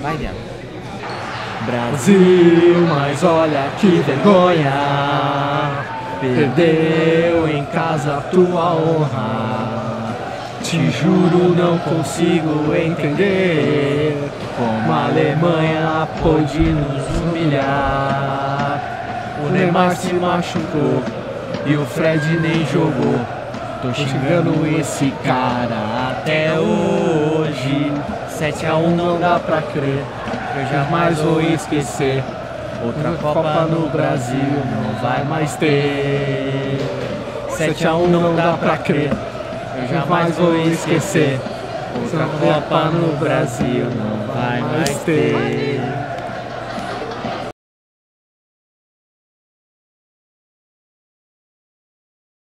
Vai, Viado. Brasil, mas olha que vergonha. Perdeu em casa tua honra. Te juro, não consigo entender como a Alemanha pôde nos humilhar. O Neymar se machucou e o Fred nem jogou. Tô xingando esse cara até hoje. 7x1 não dá pra crer, eu jamais vou esquecer. Outra Copa no Brasil não vai mais ter. 7x1 não dá pra crer, eu jamais vou esquecer. Outra Copa no Brasil não vai mais ter.